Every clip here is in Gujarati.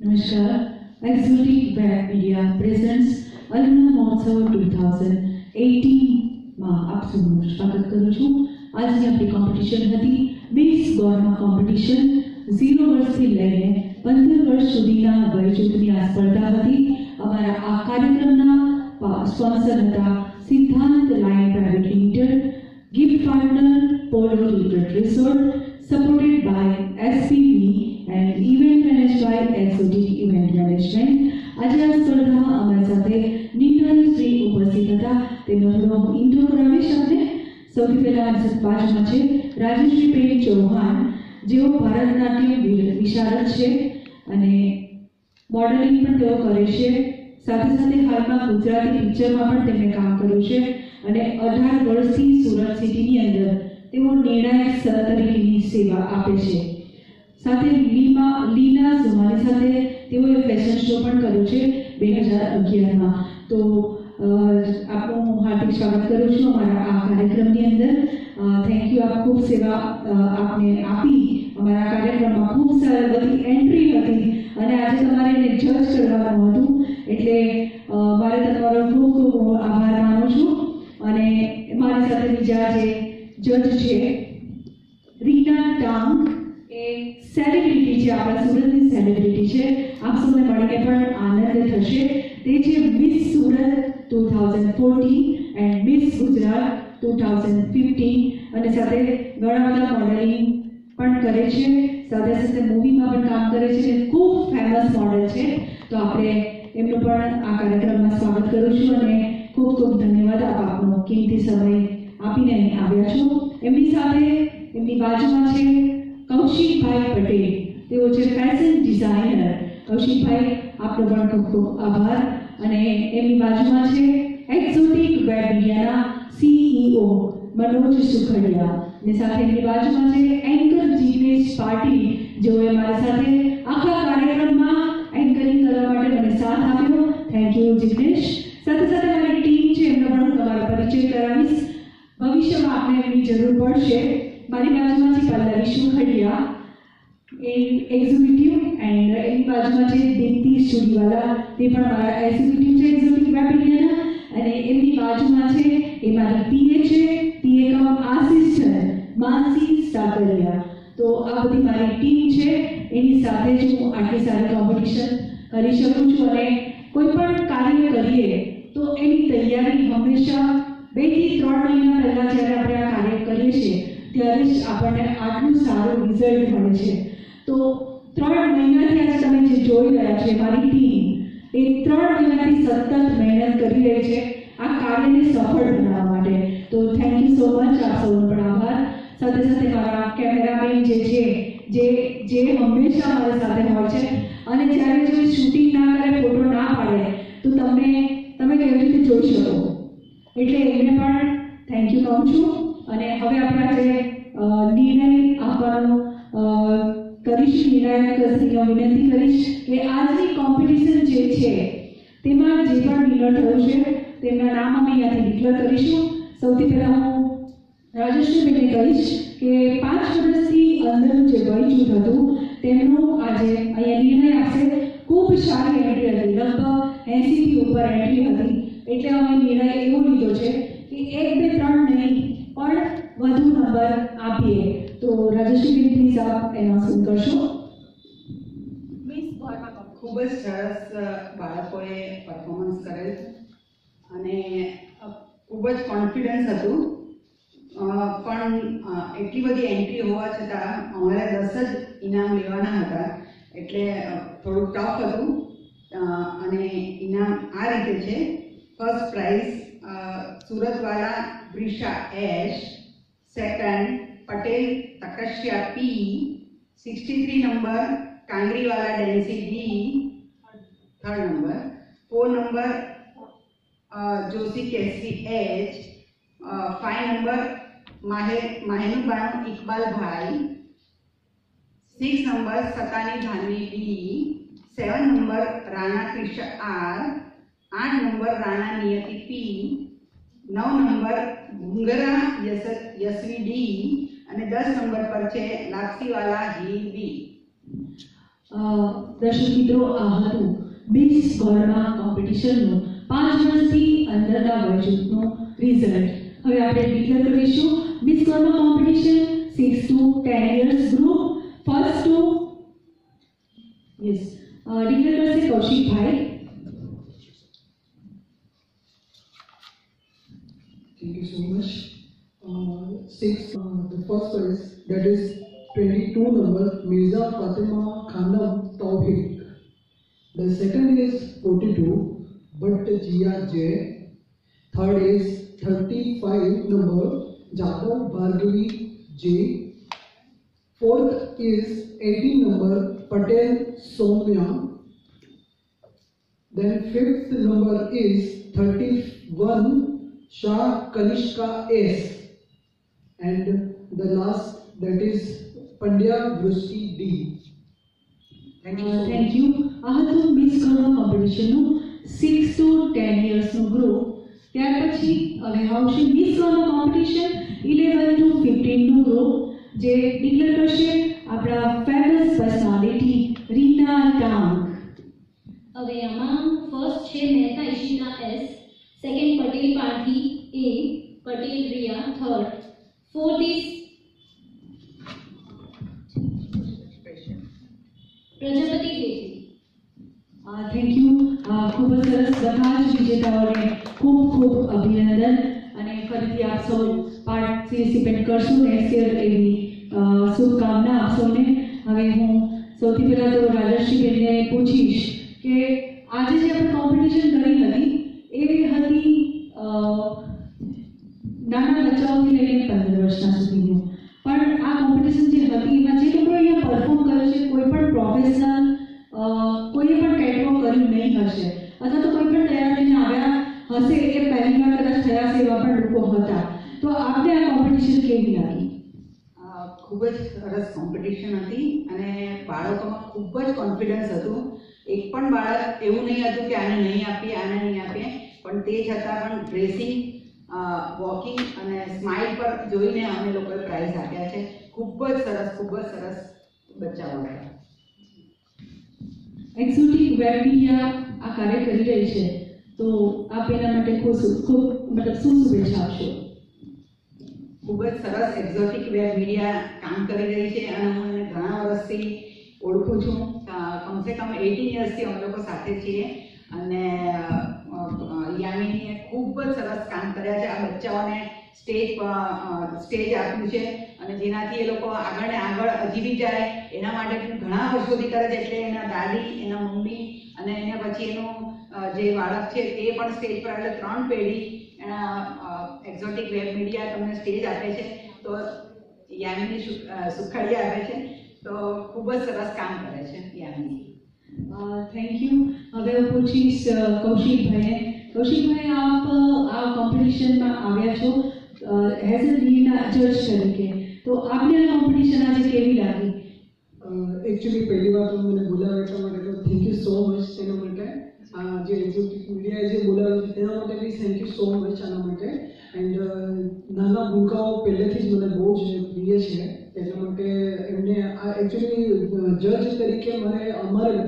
નમસ્કાર એક્ઝોટિક વેબ મીડિયા પ્રેઝન્ટ્સ અલ્મના મહોત્સવ ટુ થાઉઝન્ડ એટીનમાં આપ સૌનું સ્વાગત કરું છું આજની આપણી કોમ્પિટિશન હતી મિસ ગોરમાં કોમ્પિટિશન ઝીરો વર્ષથી લઈને પંદર વર્ષ સુધીના વય જૂથની આ સ્પર્ધા હતી અમારા આ કાર્યક્રમના સ્પોન્સર હતા Siddhant line private limited gift partner, Polo Retreat Resort, supported by SPV event manage by SOT event management. આજે આ સ્પર્ધામાં અમારી સાથે નિર્ણય શ્રી ઉપસ્થિત હતા. તેમનો થોડો ઇન્ટ્રો કરાવીશ આપણે સૌથી પહેલા સાથે બાજુમાં છે રાજેશ્રી પ્રેમ ચૌહાણ. જેઓ ભારતનાટ્યમ વિશારદ છે અને મોડેલિંગ પણ તેઓ કરે છે. સાથે સાથે હાલમાં ગુજરાતી પિક્ચરમાં પણ તેમણે કામ કર્યું છે. અને અઢાર વર્ષથી સુરત સિટીની અંદર તેઓ નિર્ણાયક તરીકેની સેવા આપે છે. સાથે લીમા, લીના ઝુમાની સાથે તેઓએ ફેશન શો પણ કર્યો છે બે હજાર અગિયારમાં. તો આપનું હું હાર્દિક સ્વાગત કરું છું અમારા આ કાર્યક્રમની અંદર. થેન્ક યુ આપ ખૂબ સેવા આપને આપી. અમારા કાર્યક્રમમાં ખૂબ સરળ બધી એન્ટ્રી હતી અને આજે તમારે એને જજ કરવાનું હતું. એટલે મારે તમારો ખૂબ ખૂબ આભાર માનું છું. અને મારી સાથે બીજા જે જજ છે, રીના ટાંગ. એ સેલિબ્રિટી છે, આપણા સુરતની સેલિબ્રિટી છે. આપ સૌને મળીને પણ આનંદ થશે. તે છે Miss Surat two thousand fourteen and Miss Gujarat two thousand fifteen અને સાથે ઘણા બધા મોડેલિંગ પણ કરે છે. સાથે સાથે મૂવીમાં પણ કામ કરે છે. ખૂબ ફેમસ મોડેલ છે. તો આપણે એમનું પણ આ કાર્યક્રમમાં સ્વાગત કરું છું અને ખૂબ ખૂબ ધન્યવાદ આપ આપનો કિંમતી સમય આપીને અહીં આવ્યા છો. એમની સાથે એમની બાજુમાં છે કૌશિકભાઈ પટેલ. તેઓ છે ફેશન ડિઝાઇનર કૌશિકભાઈ આપનો પણ ખૂબ ખૂબ આભાર. અને એમની બાજુમાં છે એક્ઝોટિક વેબિયાના સીઈઓ મનોજ સુખડિયા. ને સાથે એમની બાજુમાં છે એન્કર જીગ્નેશ પાટીલ જેઓએ મારી સાથે આખા કાર્યક્રમમાં એન્કરિંગ કરવા માટે મને સાથ આપ્યો. થેન્ક યુ જિગ્નેશ સાથે સાથે મારી ટીમ છે, એમનો પણ હું તમારો પરિચય કરાવીશ. ભવિષ્યમાં આપણે એમની જરૂર પડશે. મારી બાજુમાં છે પલ્લવી સુખડિયા એ એક્ઝિક્યુટિવ એન્ડ એની બાજુમાં છે દીપ્તિ સુડીવાલા તે પણ મારા એક્ઝિક્યુટિવ છે એક્ઝિક્યુટિવ વેબિનારના અને એમની બાજુમાં છે, એ મારી પીએ છે પીએ કમ આસિસ્ટન્ટ માનસી સાકરિયા. તો આ બધી મારી ટીમ છે, એની સાથે જ હું આટલી સારી કોમ્પિટિશન કરી શકું છું અને કોઈ પણ કાર્ય કરીએ, તો એની તૈયારી હંમેશા બેથી ત્રણ મહિના પહેલા જ્યારે આપણે આ કાર્ય કરીએ છીએ ત્યારે જ આપણને આટલું સારું રિઝલ્ટ મળે છે. તો ત્રણ મહિનાથી આજે તમે જે જોઈ રહ્યા છે મારી ટીમ એ ત્રણ મહિનાથી સતત મહેનત કરી રહી છે આ કાર્યને સફળ બનાવવા માટે. તો થેન્ક યુ સો મચ આપ સૌનો પણ આભાર. સાથે સાથે મારા કેમેરામેન જે છે જે જે હંમેશા મારી સાથે હોય છે અને જ્યારે જો શૂટિંગ ના કરે ફોટો ના પાડે તો તમને તમે કેવી રીતે જોઈ શકો? એટલે એમને પણ થેન્ક યુ કહું છું. અને હવે આપણા અ, નિર્ણય આપવાનો કરીશ, નિર્ણાયક નિર્ણાયકશ્રીને વિનંતી કરીશ કે આજની કોમ્પિટિશન જે છે, તેમાં જે પણ વિનર થયું છે, તેમના નામ અમે અહીંયાથી ડિક્લેર કરીશું. સૌથી પહેલાં હું રાજેશ્રીબેનને કહીશ કે પાંચ વર્ષથી અંદરનું જે વય જૂથ હતું, તેમનું આજે અહીંયા નિર્ણય આપશે. ખૂબ સારી એન્ટ્રી હતી, લગભગ એસીથી ઉપર એન્ટ્રી હતી. એટલે અમે નિર્ણય એવો લીધો છે કે એક બે ત્રણ નહીં, પણ વધુ નંબર આપીએ તો રાજેશ્રી પ્લીઝ આપ એનાઉન્સમેન્ટ કરશો. ખૂબ જ સરસ બાળકોએ પરફોર્મન્સ કરેલ અને ખૂબ જ કોન્ફિડન્સ હતું. પણ એટલી બધી એન્ટ્રી હોવા છતાં અમારે દસ જ ઇનામ લેવાના હતા. એટલે થોડુંક ટફ હતું. અને ઇનામ આ રીતે છે. ફર્સ્ટ પ્રાઇઝ સુરતવાળા Brisha ash second Patel Takshya P 63 number Kangri वाला डेंसी D third number four number Joshi कैसी एच फाइव नंबर माहिर माहिनु इकबाल भाई six number Satani Dhanvi D seven number Rana Krishna R आठ नंबर राणा नियति पी નવ નંબર ઘુંગરા યસ યશવી ડી અને દસ નંબર પર છે લાપસીવાલા હી બી દર્શક મિત્રો, આ હતું મિસ વર્લ્ડમાં કોમ્પિટિશનનું પાંચ વર્ષથી અંદરના વયજૂથનું રિઝલ્ટ હવે આપણે ડિક્લેર કરીશું બીજ વર્લ્ડમાં competition six to ten years group first two yes declare કરશે કૌશિકભાઈ so much. Uh, six, uh, the first prize that is 22 number Mirza Fatima Khanam Tawfiq. The second is 42 Bhatt Jia J. Third is 35 number Jadhav Bhargavi J. Fourth is 18 number Patel Somya. Then fifth number is 31 Shah Kanishka S. And the last that is Pandya Vrusti D. Thank you Uh, thank thank you આ હતું મિસ કરવા કોમ્પિટિશનનું સિક્સ ટુ ટેન યર્સનું ગ્રુપ ત્યાર પછી હવે આવશે મિસ કરવા કોમ્પિટિશન ઇલેવન ટુ ફિફ્ટીનનું ગ્રુપ જે ડિક્લેર કરશે આપણા ફેમસ ખૂબ અભિનંદન અને ફરીથી આપ સૌ પાર્ટિસિપેટ કરશું નેક્સ્ટ યર એવી શુભકામના આપ સૌને. હવે હું સૌથી પહેલાં તો રાજર્ષિબેનને પૂછીશ કે આજે જે આપણે કોમ્પિટિશન કરી હતી, એ હતી નાના બચ્ચાઓથી લઈને પંદર વર્ષના સુધીનું. કદાચ એવા પણ લોકો હતા. તો આપને આ કોમ્પિટિશન કેવી લાગી? ખૂબ જ સરસ કોમ્પિટિશન હતી અને બાળકોમાં ખૂબ જ કોન્ફિડન્સ હતું. એક પણ બાળક એવું નહીં હતું કે આને નહીં આપીએ આને નહીં આપીએ. પણ તે છતાં પણ ડ્રેસિંગ વોકિંગ અને સ્માઇલ પર જોઈને અમે લોકોએ પ્રાઇઝ આપ્યા છે. ખૂબ જ સરસ ખૂબ જ સરસ બચ્ચાઓ હતા. એક્ઝોટિક વેબ આ કાર્ય કરી રહી છે. તો આપ એના માટે ખૂબ ખૂબ, મતલબ શું શુભેચ્છા આપશો? ખૂબ જ સરસ એક્ઝોટિક વેબ મીડિયા કામ કરી રહી છે અને હું એને ઘણા વર્ષથી ઓળખું છું. કમસે કમ એટીન યર્સથી અમે લોકો સાથે છીએ અને યામિનીએ ખૂબ જ સરસ કામ કર્યા છે. આ બચ્ચાઓને સ્ટેજ સ્ટેજ આપ્યું છે અને જેનાથી એ લોકો આગળ ને આગળ અજીવી જાય. એના માટે પણ ઘણા વર્ષોથી કરે છે. એટલે એના દાદી, એના મમ્મી અને એને પછી એનું જે બાળક છે તે પણ સ્ટેજ પર એટલે ત્રણ પેઢી એના એક્ઝોટિક વેબ મીડિયા તમને સ્ટેજ આપે છે. તો યામિની સુખાડી આપે છે. તો ખૂબ જ સરસ કામ કરે છે યામિની. થેન્ક યુ હવે હું પૂછીશ અ, કૌશિકભાઈને કૌશિકભાઈ આપ આ કોમ્પિટિશનમાં આવ્યા છો એઝ અ લીડના જજ તરીકે. તો આપને આ કોમ્પિટિશન આજે કેવી લાગી? એકચ્યુઅલી પહેલી વાર તો મને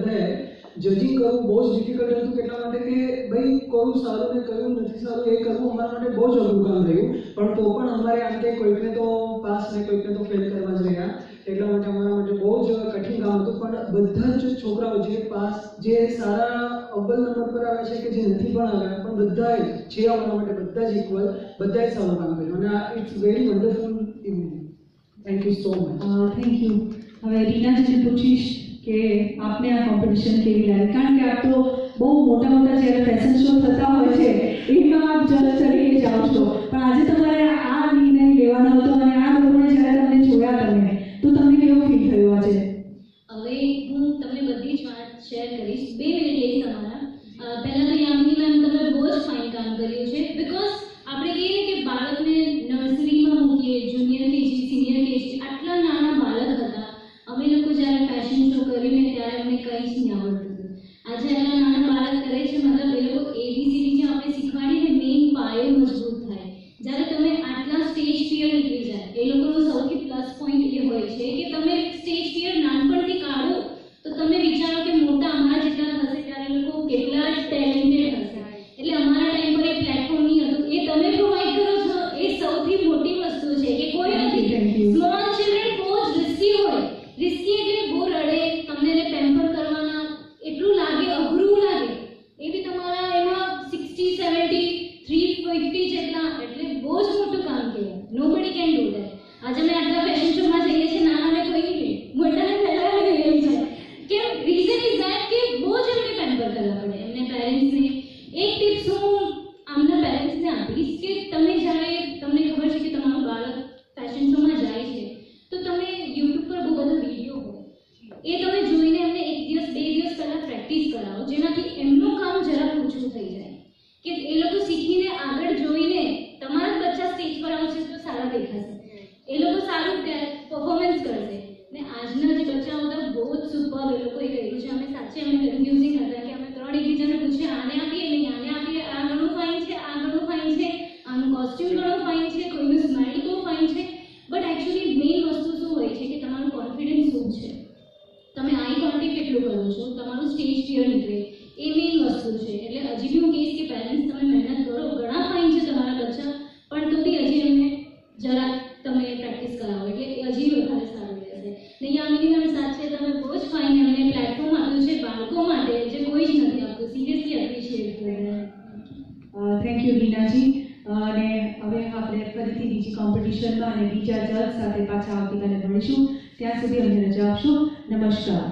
અમારે બધાએ જજિંગ કરવું બહુ જ ડિફિકલ્ટ હતું એટલા માટે કે ભાઈ કયું સારું ને કયું નથી સારું એ કરવું અમારા માટે બહુ જ અઘરું કામ રહ્યું પણ તો પણ અમારે આમ કે કોઈકને તો પાસ ને કોઈકને તો ફેલ કરવા જ રહ્યા એટલા માટે અમારા માટે બહુ જ કઠિન કામ હતું પણ બધા જ છોકરાઓ જે પાસ જે સારા અવ્વલ નંબર પર આવે છે કે જે નથી પણ આવ્યા પણ બધાએ છે અમારા માટે બધા જ ઇક્વલ બધાએ સારું કામ કર્યું અને આ it's very wonderful evening thank you so much thank you હવે રીનાજીને પૂછીશ કે આપને આ કોમ્પિટિશન કેવી લાગે? કારણ કે આપ તો બહુ મોટા મોટા જ્યારે ફેશન શો થતા હોય છે, એમાં આપ જજ તરીકે જાઓ છો. પણ આજે તમારે આ નિર્ણય લેવાનો હતો thank જરા તમે પ્રેક્ટિસ કરાવો, એટલે એ હજી વધારે સારું રહેશે. નહીં યામિની મેમ સાથે તમે બહુ જ ફાઇન એમને પ્લેટફોર્મ આપ્યું છે બાળકો માટે, જે કોઈ જ નથી આપતું સિરિયસલી એપ્રિશિએટ કરીને થેન્ક યુ રીનાજી અને હવે આપણે ફરીથી બીજી કોમ્પિટિશનમાં અને બીજા જજ સાથે પાછા આવતીકાલે મળીશું. ત્યાં સુધી અમને રજા આપશો. નમસ્કાર.